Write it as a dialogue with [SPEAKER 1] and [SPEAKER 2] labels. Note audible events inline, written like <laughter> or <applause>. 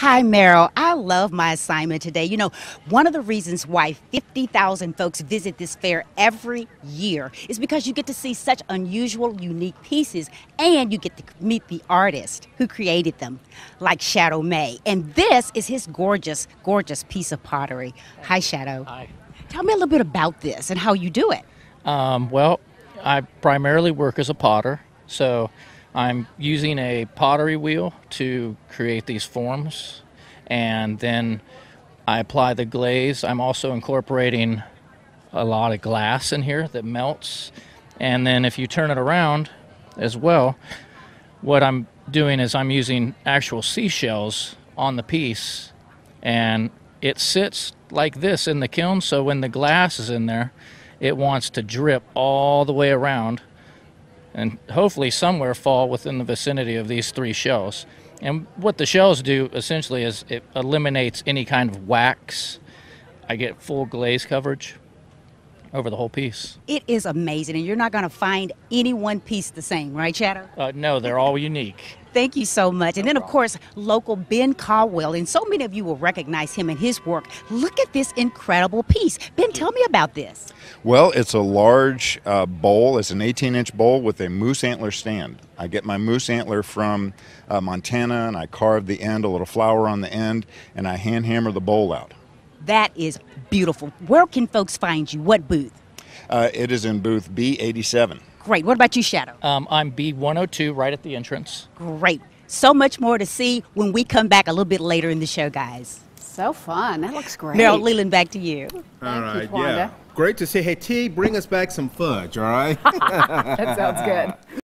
[SPEAKER 1] Hi, Meryl. I love my assignment today. You know, one of the reasons why 50,000 folks visit this fair every year is because you get to see such unusual, unique pieces and you get to meet the artist who created them, like Shadow May. And this is his gorgeous, gorgeous piece of pottery. Hi, Shadow.
[SPEAKER 2] Hi.
[SPEAKER 1] Tell me a little bit about this and how you do it.
[SPEAKER 2] Um, well, I primarily work as a potter, so I'm using a pottery wheel to create these forms, and then I apply the glaze. I'm also incorporating a lot of glass in here that melts, and then if you turn it around as well, what I'm doing is I'm using actual seashells on the piece, and it sits like this in the kiln, so when the glass is in there, it wants to drip all the way around and hopefully somewhere fall within the vicinity of these three shells. And what the shells do essentially is it eliminates any kind of wax. I get full glaze coverage over the whole piece.
[SPEAKER 1] It is amazing, and you're not going to find any one piece the same, right, Shadow?
[SPEAKER 2] Uh, no, they're all unique.
[SPEAKER 1] Thank you so much. And then, of course, local Ben Caldwell, and so many of you will recognize him and his work. Look at this incredible piece. Ben, tell me about this.
[SPEAKER 3] Well, it's a large uh, bowl. It's an 18 inch bowl with a moose antler stand. I get my moose antler from uh, Montana and I carve the end, a little flower on the end, and I hand hammer the bowl out.
[SPEAKER 1] That is beautiful. Where can folks find you? What booth?
[SPEAKER 3] Uh, it is in booth B87.
[SPEAKER 1] Great. What about you, Shadow?
[SPEAKER 2] Um, I'm B102 right at the entrance.
[SPEAKER 1] Great. So much more to see when we come back a little bit later in the show, guys.
[SPEAKER 4] So fun. That looks great.
[SPEAKER 1] Meryl Leland, back to you.
[SPEAKER 5] All right,
[SPEAKER 4] you,
[SPEAKER 5] yeah. Great to see. Hey, T, bring us back some fudge, all right? <laughs>
[SPEAKER 4] that sounds good.